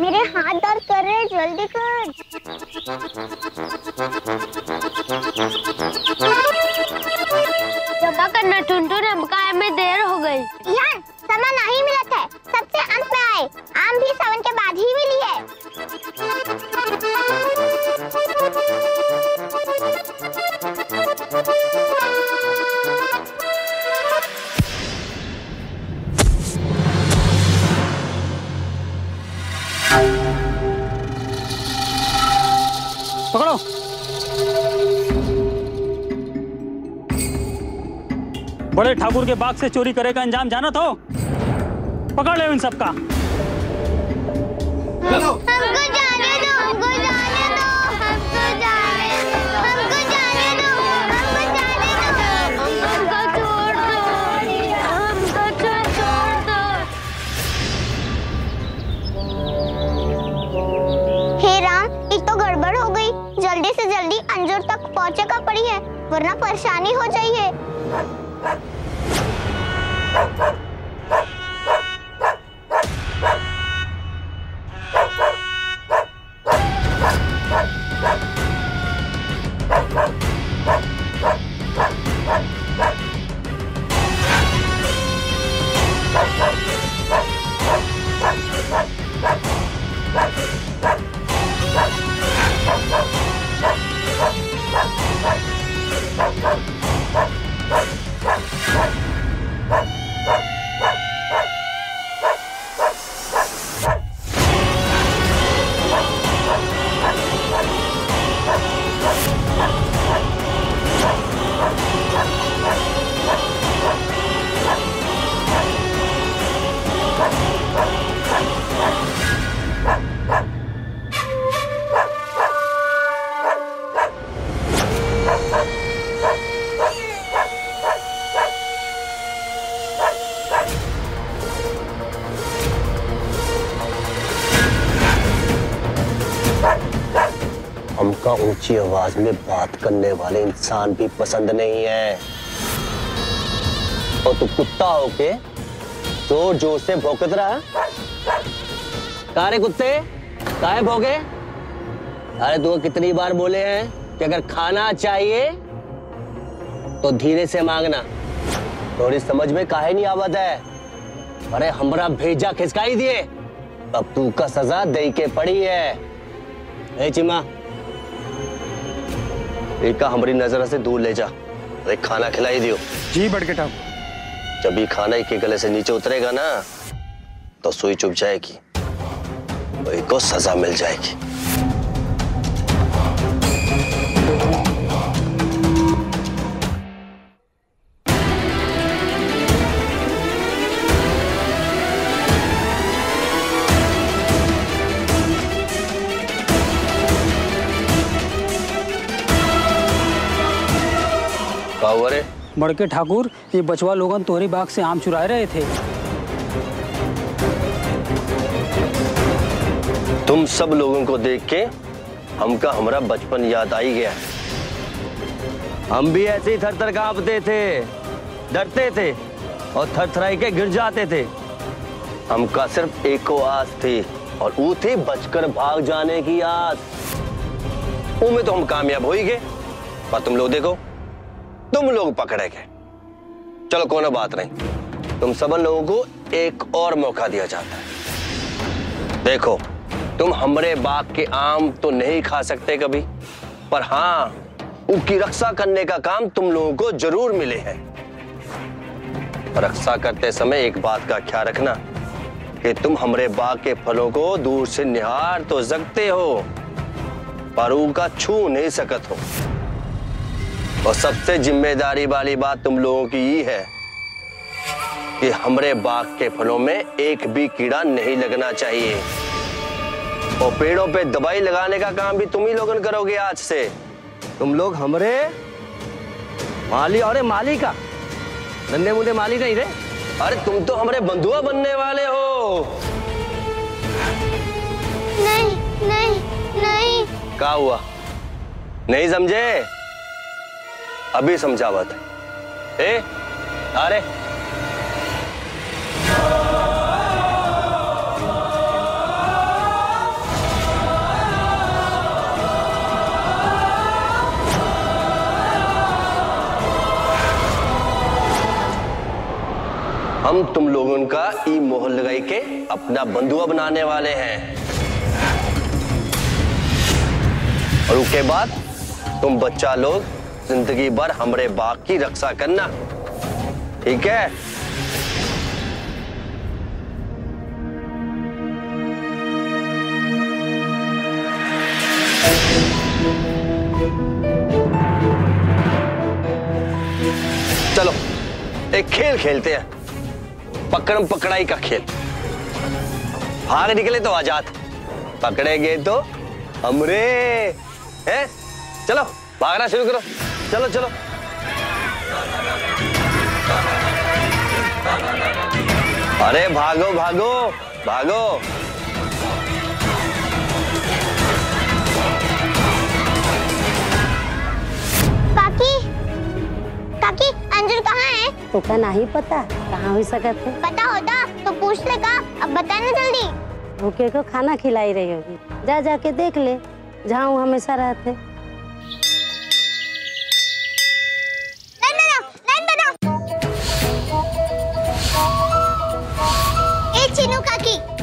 मेरे हाथ दर्द कर रहे हैं जल्दी कर। जमा करना टुनटुन हमका आए में देर हो गई। यार समय नहीं मिलत है। सबसे अंत में आए। आम भी सावन के बाद ही मिली है। पकड़ो। बड़े ठाकुर के बाग से चोरी करे का अंजाम जाना तो पकड़ ले इन सबका। जल्दी से जल्दी अंजुर तक पहुँचे का पड़ी है वरना परेशानी हो जाइए। हमका ऊँची आवाज़ में बात करने वाले इंसान भी पसंद नहीं है। और तू कुत्ता होके ज़ोर ज़ोर से भौंकत रहा? कारे कुत्ते, काहे भोगे अरे तू कितनी बार बोले हैं कि अगर खाना चाहिए तो धीरे से मांगना। थोड़ी समझ में काहे नहीं आवत है? अरे हमरा भेजा खिसकाई दिए अब तू का सजा दे के पड़ी है। ए चिमा एक हमारी नज़र से दूर ले जा। अरे खाना खिलाई दियो। जी बड़के ठाकुर। जब ये खाना एक के गले से नीचे उतरेगा ना तो सुई चुप जाएगी को सजा मिल जाएगी। बड़के ठाकुर, ये बचवा लोगन तोहरी बाग से आम चुराए रहे थे। तुम सब लोगों को देख के हमका हमारा बचपन याद आई गया। हम भी ऐसे ही थर थर कांपते थे, डरते थे और थर थराई के गिर जाते थे। हमका सिर्फ़ एको आस थी और वो थी बचकर भाग जाने की आस। में तो हम कामयाब हो ही गए। पर तुम लोग देखो। तुम लोग पकड़े गए। चलो कोनो बात नहीं। तुम सब लोगों को एक और मौका दिया जाता है। देखो, तुम हमरे बाग के आम तो नहीं खा सकते कभी, पर हाँ उसकी रक्षा करने का काम तुम लोगों को ज़रूर मिले हैं। रक्षा करते समय एक बात का ख्याल रखना कि तुम हमरे बाग के फलों को दूर से निहार तो सकते हो, पर उनका छू नहीं सकत हो। और सबसे ज़िम्मेदारी वाली बात तुम लोगों की ये है कि हमरे बाग के फलों में एक भी कीड़ा नहीं लगना चाहिए। और पेड़ों पे दवाई लगाने का काम भी तुम ही लोगन करोगे आज से। तुम लोग हमरे माली अरे माली का नन्हे मुंडे माली नहीं रे। अरे तुम तो हमरे बंधुआ बनने वाले हो। नहीं नहीं नहीं। क्या हुआ? नहीं समझे? अभी समझावत ए अरे हम तुम लोगों का ई मोहर लगाई के अपना बंधुआ बनाने वाले हैं। और उसके बाद तुम बच्चा लोग ज़िंदगी भर हमरे बाग की रक्षा करना। ठीक है? चलो, एक खेल खेलते हैं। पकड़म पकड़ाई का खेल। भाग निकले तो आज़ाद। पकड़े गए तो हमरे, हैं? चलो, भागना शुरू करो। चलो चलो। अरे भागो भागो भागो। काकी काकी अंजुल कहाँ है? तो का नहीं पता कहाँ हो सकत है? पता होता तो पूछ ले का। अब बताना जल्दी। भूखे को खाना खिलाई रही होगी। जा जाके देख ले जहाँ वो हमेशा रहते।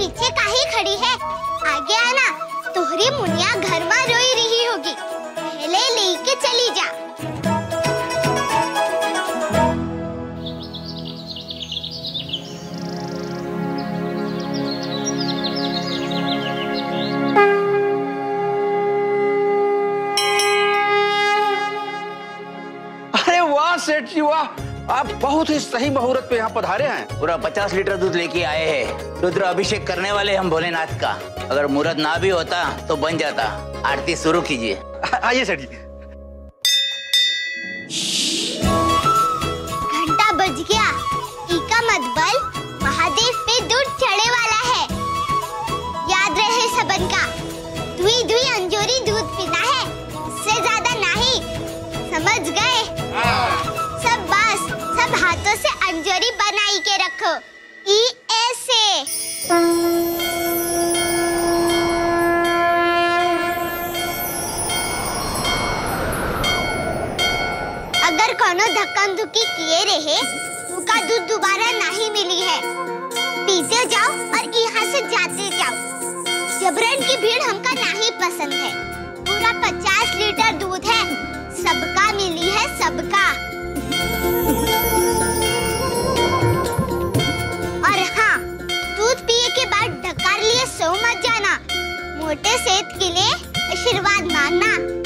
पीछे काहे खड़ी है। आगे आना, तोहरी मुनिया घर में रोई रही होगी। पहले लेके चली जा। अरे वाह, सेठ जी, वाह। आप बहुत ही सही मुहूर्त पे यहाँ पधारे हैं। पूरा पचास लीटर दूध लेके आए हैं। रुद्र अभिषेक करने वाले हम भोलेनाथ का। अगर मुहूर्त ना भी होता तो बन जाता। आरती शुरू कीजिए। आइए सर जी। बनाई के रखो। ई ऐसे। अगर कोनो धक्कन धुक्की किए रहे, उनका दूध दोबारा नहीं मिली है। पीते जाओ और यहाँ से जाते जाओ। जबरन की भीड़ हमका नहीं पसंद है। पूरा पचास लीटर दूध है। सबका मिली है, सबका। मोटे सेहत के लिए आशीर्वाद मांगना।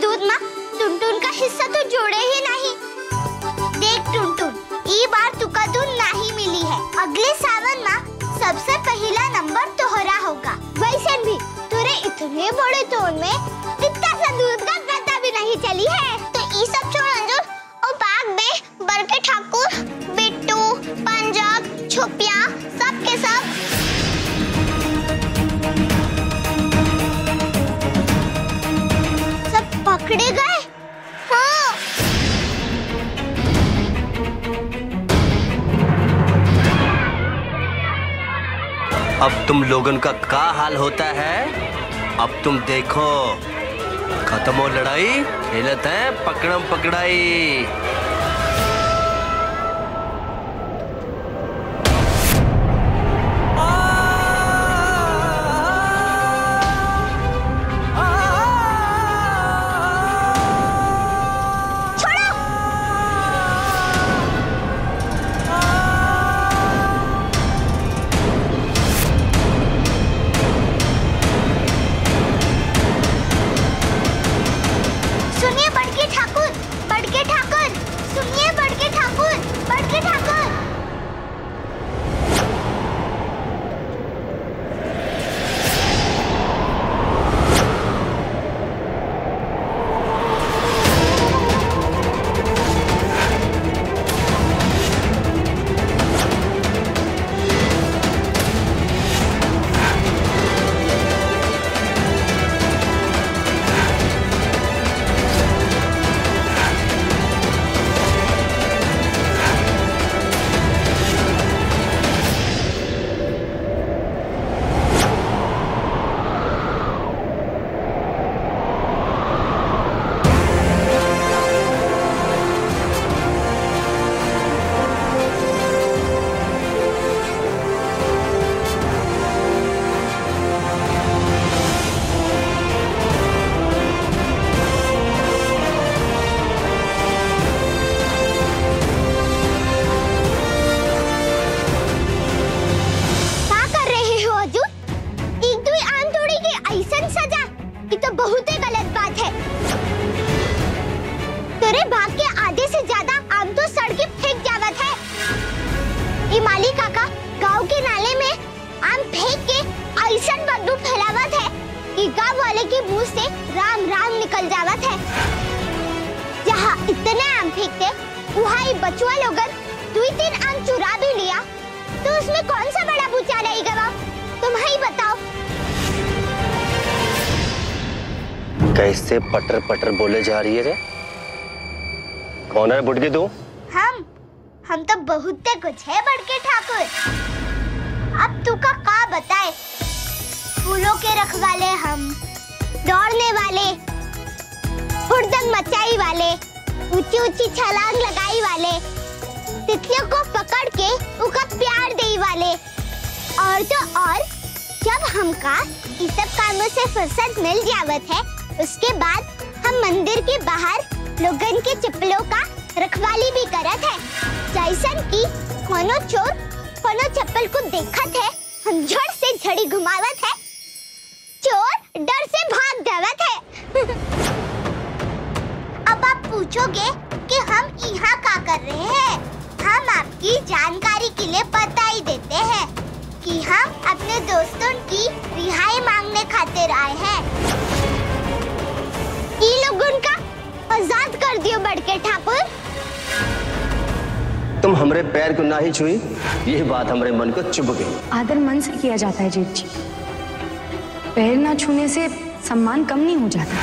दूध में टुनटुन का हिस्सा तो जोड़े ही नहीं। देख टुनटुन, ई बार तुका दूध नहीं मिली है। अगले सावन में सबसे पहला नंबर तोहरा होगा। वैसे भी तुरे इतने बड़े तोन में इतना सा दूध का गद्दा भी नहीं चली है। तो ई सब छोड़ अंजुर और बाग में बरके ठाकुर, बिट्टू, पंजाब, छुपिया पकड़े गए? हाँ। अब तुम लोगों का क्या हाल होता है? अब तुम देखो। खत्म हो लड़ाई, खेलत है, पकड़म पकड़ाई। कैसे पटर पटर बोले जा रही है कौन है बुटकी तू? हम? हम तो बहुत कुछ है बड़के ठाकुर? अब तू का का बताए? फूलों के रखवाले हम, दौड़ने वाले हुड़दंग मचाई वाले, ऊँची ऊँची छलांग लगाई वाले, तितलियों को पकड़ के उका प्यार दे वाले। और तो और, जब हमका इस सब कामों से फुर्सत मिल जावत है उसके बाद हम मंदिर के बाहर लोगन के चप्पलों का रखवाली भी करत है। जैसन की कोनो चोर, कोनो चप्पल को देखत है, हम झड़ से झड़ी घुमावत है। चोर डर से भाग जावत है। अब आप पूछोगे कि हम यहाँ का कर रहे हैं। हम आपकी जानकारी के लिए बता ही देते हैं कि हम अपने दोस्तों की रिहाई मांगने खातिर आए हैं। ई लोगों का आज़ाद कर दियो बड़के ठाकुर। तुम हमरे पैर को ना ही छुई ये बात हमरे मन को चुभ गई। आदर मन से किया जाता है जेठ जी। पैर ना छूने से सम्मान कम नहीं हो जाता।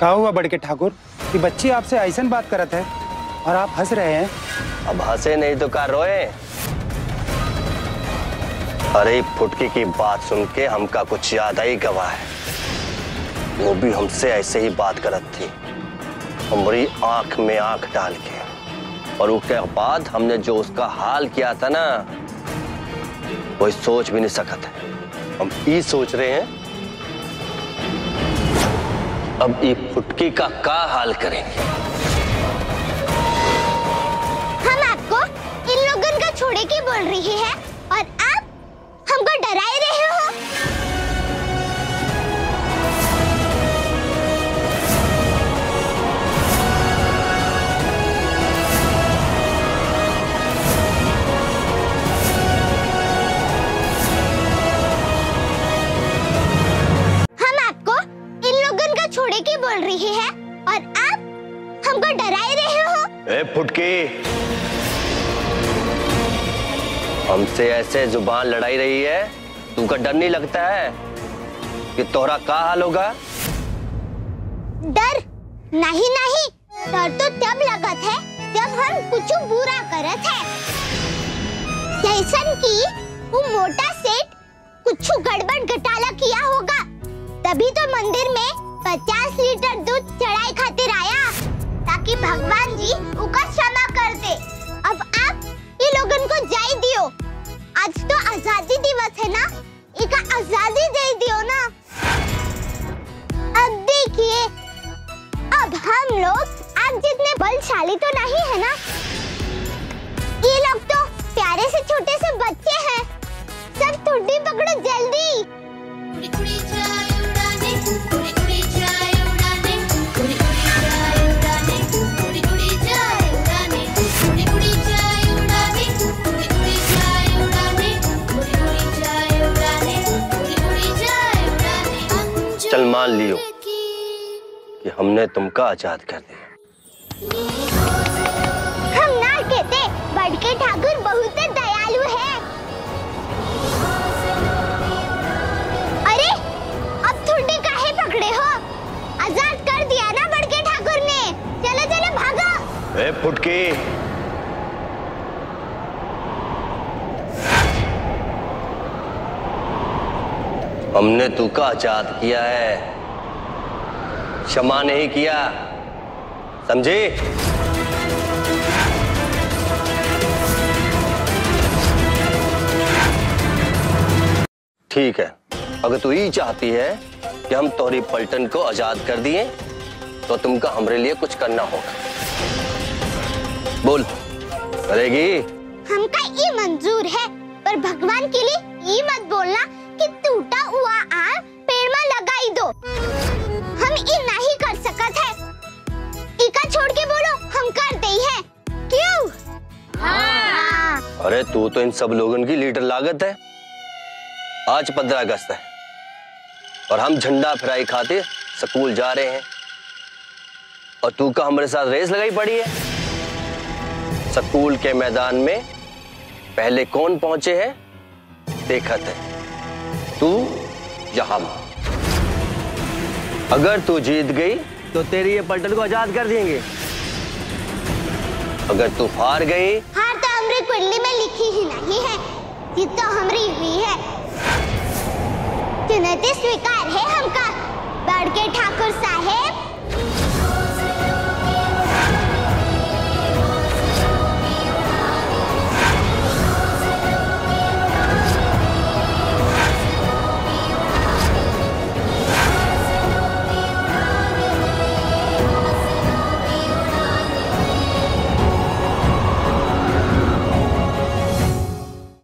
कहा हुआ बड़के ठाकुर कि बच्ची आपसे ऐसन बात करत है और आप हंस रहे हैं? अब हंसे नहीं तो का रोए? अरे फुटकी की बात सुन के हमका कुछ याद आई गवाह। है वो भी हमसे ऐसे ही बात करत थी। हमारी आँख में आँख डाल के। और उसके बाद हमने जो उसका हाल किया था ना कोई सोच भी नहीं सकत है। हम ये सोच रहे हैं, अब ये फुटकी का का हाल करेंगे। हम आपको इन लोगों का छोड़े के बोल रही है? हमको डरा ही रहे हो? हम आपको इन लोगों को छोड़े की बोल रही है और आप हमको डरा ही रहे हो? ए, फुटकी। हमसे ऐसे ज़ुबान लड़ाई रही है, तुमका डर नहीं लगता है कि तोहरा का हाल होगा? डर? नहीं नहीं। डर तो तब लगत है जब हम कुछ बुरा करत है। जैसन कि वो मोटा सेठ कुछ गड़बड़ घटाला किया होगा, तभी तो मंदिर में पचास लीटर दूध चढ़ाई खातिर आया, ताकि भगवान जी उका क्षमा कर दे। को जाई दियो। आज तो आज़ादी दिवस है ना? इका आज़ादी दे दियो ना। अब देखिए, अब हम लोग आप जितने बलशाली तो नहीं है ना? ये लोग तो प्यारे से छोटे से बच्चे हैं। सब थोड़ी पकड़ो जल्दी। मान लियो कि हमने तुमका आज़ाद कर दिया। हम ना कहते बड़के ठाकुर बहुत दयालु है। अरे अब ठुड्डी काहे पकड़े हो? आज़ाद कर दिया ना बड़के ठाकुर ने। चलो चलो भागो। ए फुटकी। हमने तू का आज़ाद किया है। क्षमा नहीं किया। समझे? ठीक है। अगर तू ही चाहती है कि हम तोरी पलटन को आज़ाद कर दिए तो तुमका हमारे लिए कुछ करना होगा। बोल। करेगी? हमका ये मंजूर है, पर भगवान के लिए ये मत बोलना। अरे तू तो इन सब लोगों की लीडर लागत है। आज पंद्रह अगस्त है। और हम झंडा फिराई खाते स्कूल जा रहे हैं। और तू का हमारे साथ रेस लगाई पड़ी है। स्कूल के मैदान में पहले कौन पहुँचे हैं देखत है। तू या हम अगर तू जीत गई तो तेरी ये पलटन को आज़ाद कर देंगे। अगर तू हार गई तो हमरी कुंडली में लिखी ही नहीं है। ये तो हमरी हुई है। चुनौती स्वीकार है हमका। बड़के ठाकुर साहेब।